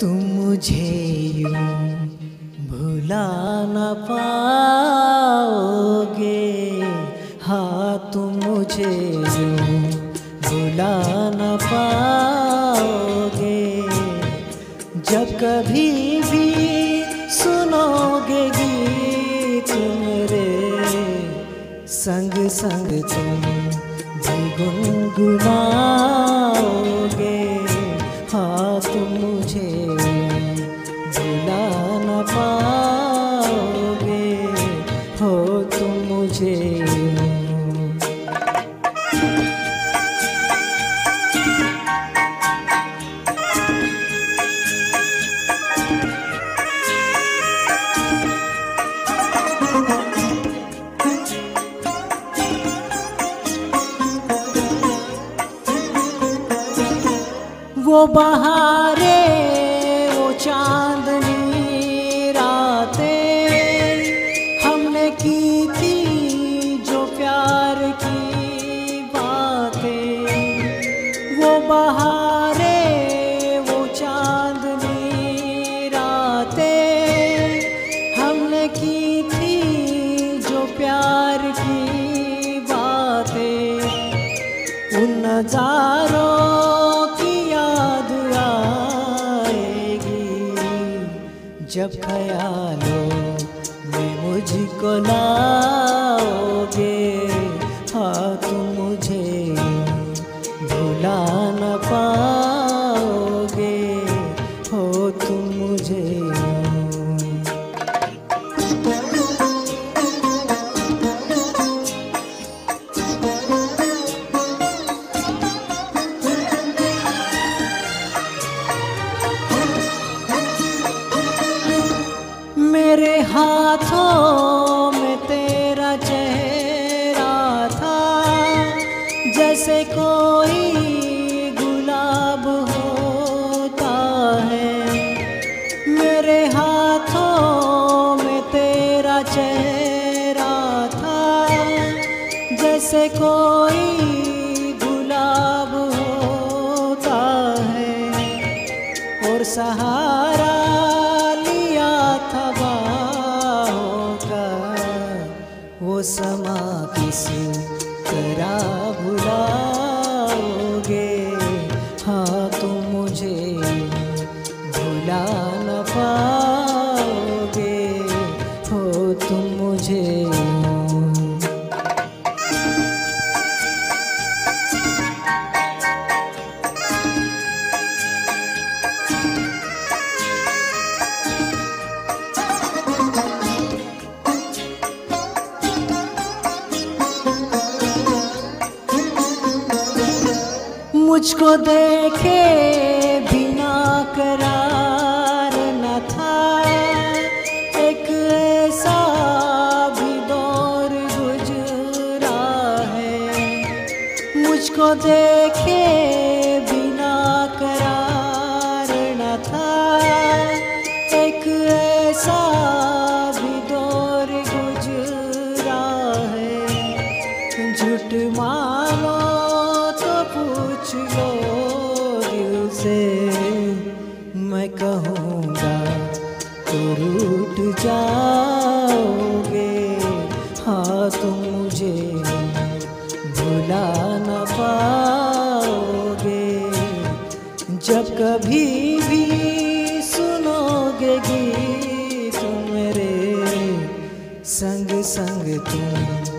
तुम मुझे यूँ भुला न पाओगे। हाँ तुम मुझे यूँ भुला न पाओगे। जब कभी भी सुनोगे गीत मेरे, संग संग तुम भी गुनगुनाओगे। हाँ तुम मुझे भुला न पाओगे वो बहारे, वो चांदनी रातें हमने की थी जो प्यार की बातें। वो बहारे, वो चांदनी रातें हमने की थी जो प्यार की बातें। उन नजारों जब ख्यालों में मुझको लाओगे। हाँ तुम मुझे भुला मेरे हाथों में तेरा चेहरा था, जैसे कोई गुलाब होता है। मेरे हाथों में तेरा चेहरा था, जैसे कोई गुलाब होता है। और सहारा समा किस तरह भुलाओगे? हाँ तुम मुझे भुला न पाओगे। हो तुम मुझे मुझको देखे बिना करार न था एक ऐसा भी दौर गुजरा है। मुझको देखे बिना करार न था एक ऐसा भी दौर गुजरा है। झूठ मानो से मैं कहूँगा तो रूठ जाओगे। हाँ तुम मुझे भुला न पाओगे। जब कभी भी सुनोगे गीत मेरे संग संग तुम